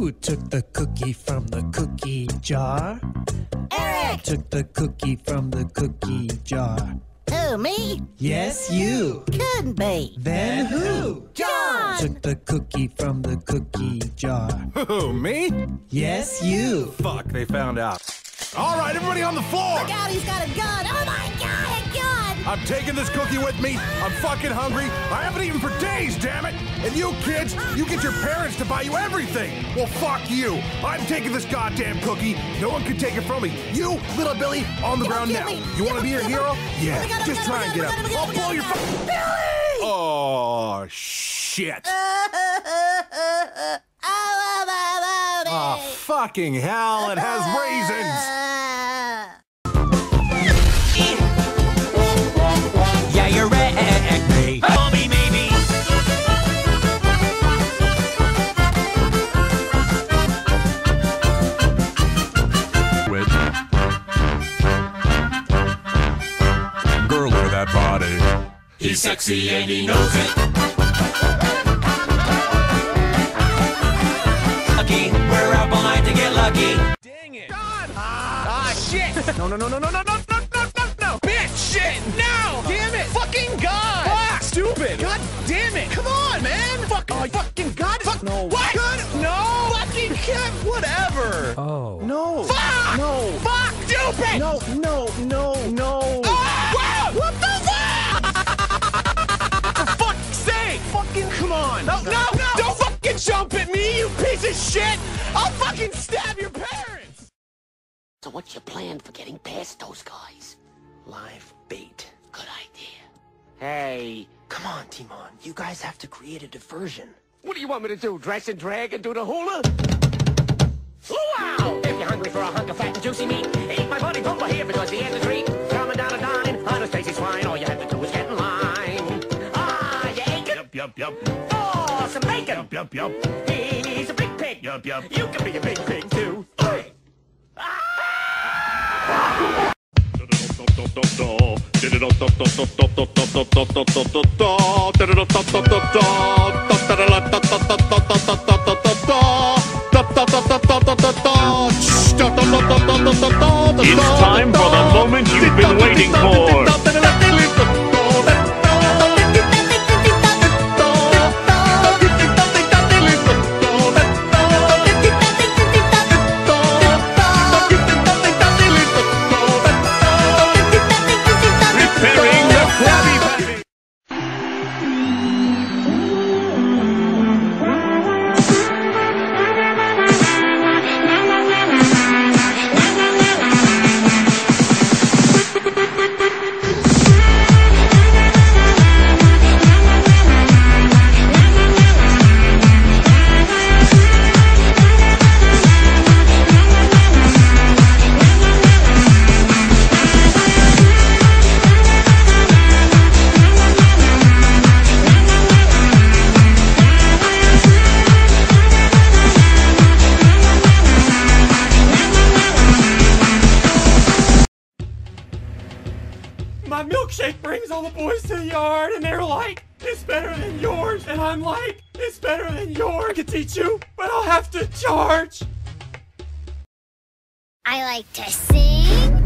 Who took the cookie from the cookie jar? Eric! Took the cookie from the cookie jar. Who, me? Yes, you. Couldn't be. Then who? John! Took the cookie from the cookie jar. Who, me? Yes, you. Fuck, they found out. All right, everybody on the floor! Look out, he's got a gun! Oh my god, a gun! I'm taking this cookie with me. I'm fucking hungry. I haven't eaten for days, damn it! And you kids, you get your parents to buy you everything. Well, fuck you. I'm taking this goddamn cookie. No one can take it from me. You, little Billy, on the ground now. me. You want to be a hero? Yeah, Oh just try and get up. my God, my I'll blow your fucking. Billy! Oh, shit. Oh, fucking hell, it has raisins. He's sexy and he knows it. Lucky, we're up all night to get lucky. Dang it, God! Ah, ah, no, no, no, no, no, no, no, no, no, no, no! Bitch! Shit! No! Damn it! Fucking God! Fuck! Stupid! God damn it! Come on, man! Fuck! Oh, fucking God! Fuck! No! What? Good! No! Fucking kid! Whatever! Oh. No! Fuck! No! Fuck! Stupid! No! No! No! No! Fucking come! No! No! No! Don't fucking jump at me, you piece of shit! I'll fucking stab your parents! So what's your plan for getting past those guys? Live bait. Good idea. Hey, come on, Timon. You guys have to create a diversion. What do you want me to do? Dress and drag and do the hula? Wow! If you're hungry for a hunk of fat and juicy meat, eat my buddy Pumper here because he has a treat. Coming down a dine, on a Stacy swine, all you have bacon. Yup, yup, yup. He's a big pig. Yup, yup. You can be a big pig too. Ah. It's time for the moment you've been waiting for. All the boys to the yard, and they're like, it's better than yours. And I'm like, it's better than yours. I can teach you, but I'll have to charge. I like to sing,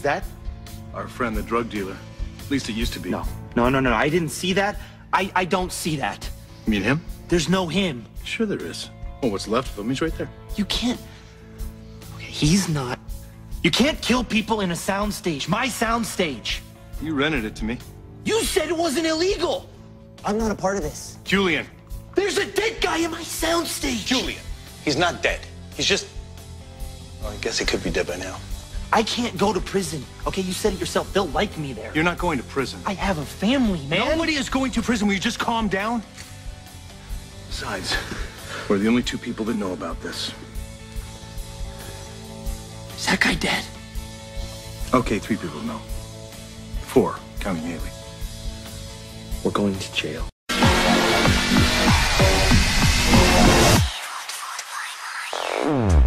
Is that? Our friend, the drug dealer. At least it used to be. No, no, no, no. I didn't see that. I, I don't see that. You mean him? There's no him. Sure there is. Well, what's left of him? He's right there. You can't. Okay, he's not. You can't kill people in a soundstage. My soundstage. You rented it to me. You said it wasn't illegal. I'm not a part of this. Julian. There's a dead guy in my soundstage. Julian, he's not dead. He's just. Well, I guess he could be dead by now. I can't go to prison. Okay, you said it yourself. They'll like me there. You're not going to prison. I have a family, man. Nobody is going to prison. Will you just calm down? Besides, we're the only two people that know about this. Is that guy dead? Okay, three people know. Four, counting Haley. We're going to jail. Now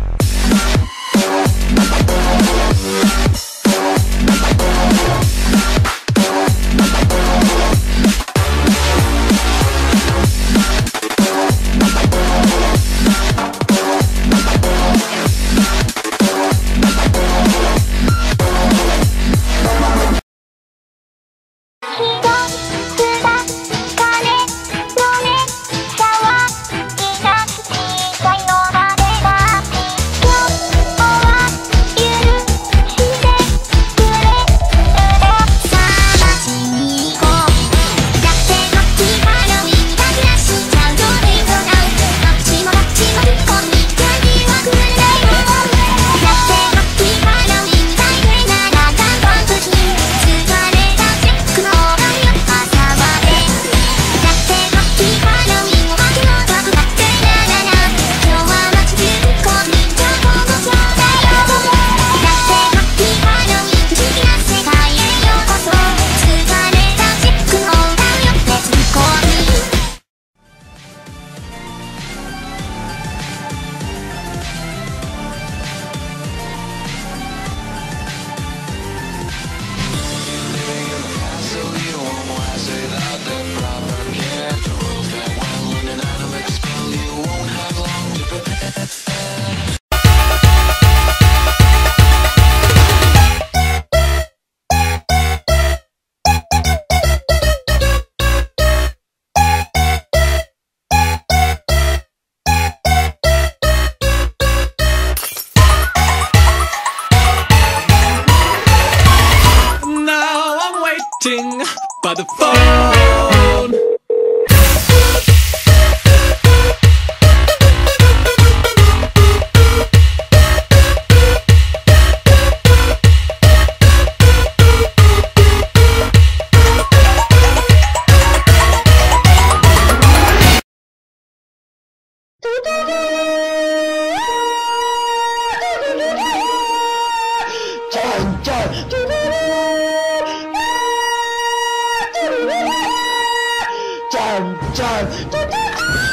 You can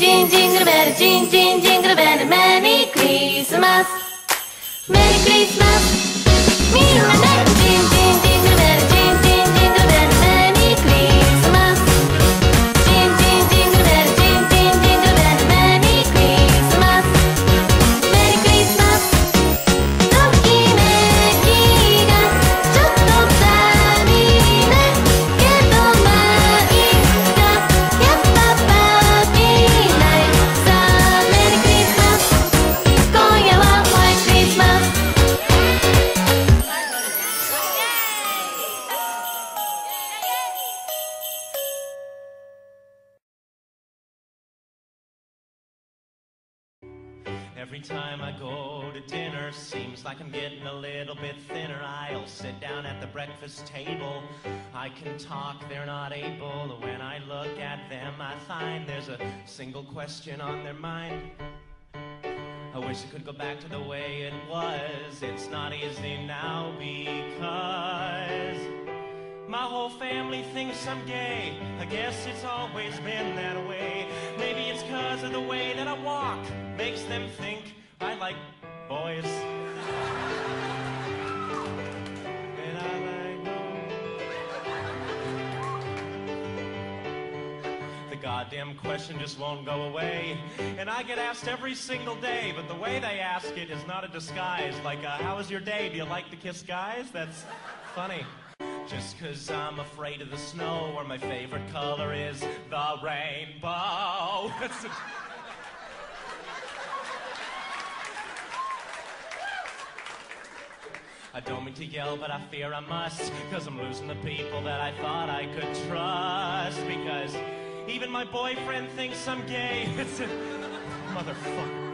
Jing jing jingle bell, jing jing jingle bell, Merry Christmas. Merry Christmas. Time I go to dinner, seems like I'm getting a little bit thinner. I'll sit down at the breakfast table. I can talk, they're not able. When I look at them, I find there's a single question on their mind. I wish it could go back to the way it was. It's not easy now because my whole family thinks I'm gay. I guess it's always been that way. Maybe it's cause of the way that I walk. Makes them think like boys. And I like The goddamn question just won't go away. And I get asked every single day, but the way they ask it is not a disguise. Like, uh, how was your day? Do you like to kiss guys? That's funny. Just cause I'm afraid of the snow, or my favorite color is the rainbow. That's a- I don't mean to yell, but I fear I must. Cause I'm losing the people that I thought I could trust. Because even my boyfriend thinks I'm gay. It's a motherfucker.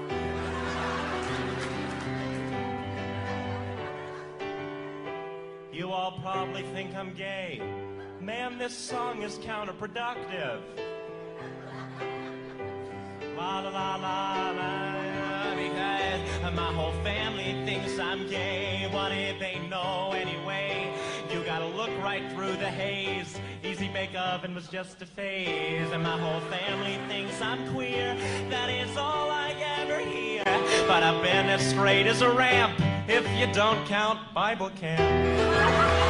You all probably think I'm gay. Man, this song is counterproductive. La la la la la, because my whole family I'm gay. What did they know anyway? You gotta look right through the haze. Easy bake oven was just a phase, and my whole family thinks I'm queer. That is all I ever hear. But I've been as straight as a ramp, if you don't count Bible camp.